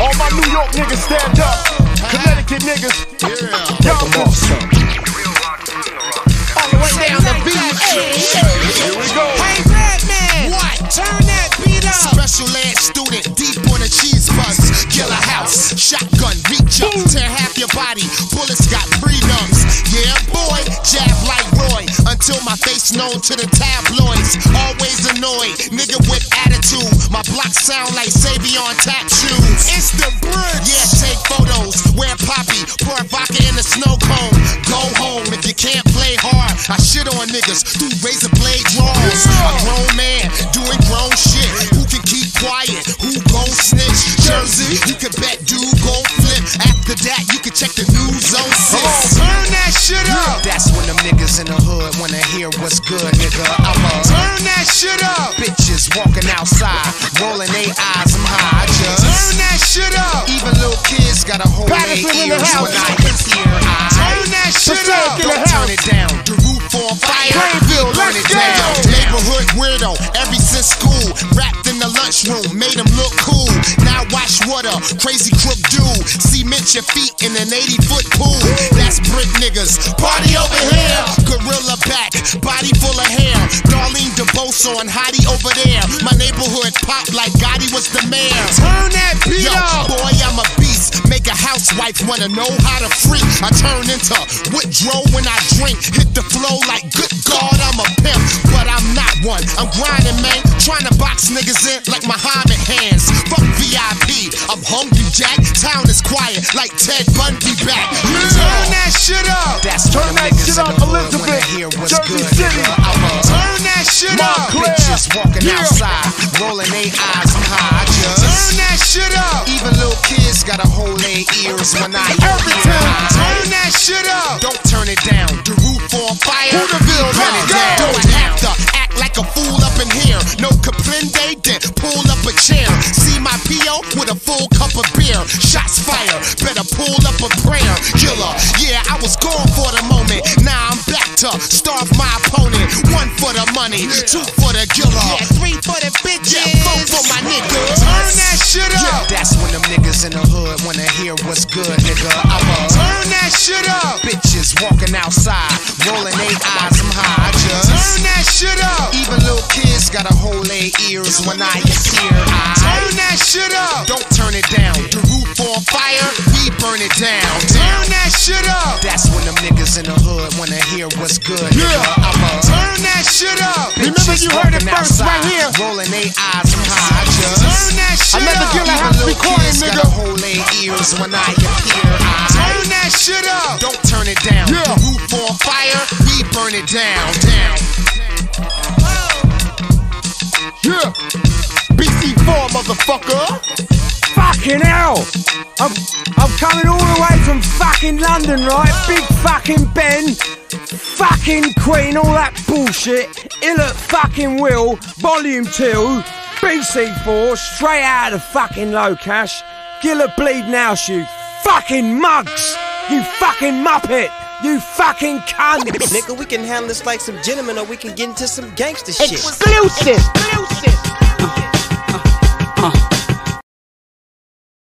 All my New York niggas stand up. Connecticut niggas. Yonkers. All the way down to B.A. Here we go. Hey, Redman. What? Turn that beat up. Special ed student, deep on a cheese buzz. Killer house, shotgun, reach up, tear half your body. Bullets got three numbs. Yeah, boy, jab like Roy. Until my face known to the tabloids. Always annoyed, nigga with attitude. My block sound like Savion tap shoes. It's the bridge. Yeah, take photos. Wear poppy, pour vodka in the snow cone. Go home if you can't play hard. I shit on niggas through razor blade draws. A grown man doing grown shit. Who can keep quiet? Who gon' snitch? Jersey, you can bet dude gon' flip. After that, you can check the news on six. Turn that shit up. That's when them niggas in the hood wanna hear what's good, nigga. I'm a Turn that shit up. bitches walking outside, rolling they eyes, I'm high. I just Turn that shit up. even little kids got a hold their Paterson in the house. when I hit. I Turn that shit Passaic up. don't turn house. it down. The roof on fire. Greenville, burn it down. Neighborhood weirdo, every since school. Wrapped in the lunchroom, made him look cool. Now watch what a crazy crook do. Cement your feet in an 80 foot pool. That's brick niggas. Party over here. Gorilla back, body full of hair. Darlene DeBoso and Hottie over there. My neighborhood pop like Gotti was the mayor. Turn that beat Yo, up. boy, I'm a beast. Make a housewife wanna know how to freak. I turn into Woodrow when I drink. Hit the flow like good God, I'm a pimp. But I'm not one. I'm grinding, man. Trying to box niggas in like Muhammad hands. Fuck VIP. I'm hungry, Jack. Town is quiet like Ted Bundy back. Turn that shit up. That's Turn that shit up, the hood wanna Elizabeth. Jersey good, City. nigga. I'm a Turn that shit up. Walking Yeah. outside, rolling they eyes, I'm high. I just Turn that shit up. even little kids gotta hold their ears when I Every time. Turn that shit up. Don't turn it down. The roof on fire. Hooterville, the it let's down. Don't have to act like a fool up in here. No caprende, then pull up a chair. See my PO with a full cup of beer. Shots fire. Better pull up a prayer. Killer. Yeah, I was gone for the moment. Starve my opponent. One for the money, two for the killer. Yeah, three for the bitches. Yeah, four for my niggas. Turn that shit Yeah, up. that's when them niggas in the hood wanna hear what's good, nigga. I'm a Turn that shit up. bitches walking outside, rolling they eyes, I'm high. I just Turn that shit up. even little kids gotta hold their ears when I hear I Turn that shit up. don't turn it down. The roof on fire, we burn it down. Turn that shit up. That's when them niggas in the hood wanna hear what's good. Yeah. nigga. I'm a Turn that shit up. Remember you heard it walking first right here. rolling they eyes, I'm high. I just Turn that shit Another up. killer even house little recording, kids nigga. gotta hold their ears when I hear I Turn that shit up. Don't turn it down. Yeah. The roof on fire, we burn it down, down. Yeah. BC4, motherfucker. Fucking hell! I'm, I'm coming all the way from fucking London, right? Big fucking Ben, fucking Queen, all that bullshit. Ill at fucking Will, Volume 2, BC4, straight out of fucking low cash. Gilla bleed now, you fucking mugs! You fucking muppet! You fucking cunt! Nigga, we can handle this like some gentlemen or we can get into some gangster shit. Exclusive! Exclusive! Uh, uh, uh.